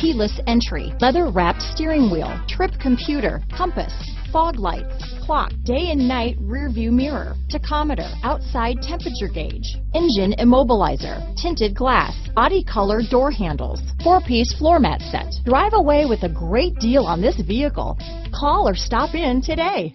Keyless entry, leather-wrapped steering wheel, trip computer, compass, fog lights, clock, day and night rear view mirror, tachometer, outside temperature gauge, engine immobilizer, tinted glass, body color door handles, four-piece floor mat set. Drive away with a great deal on this vehicle. Call or stop in today.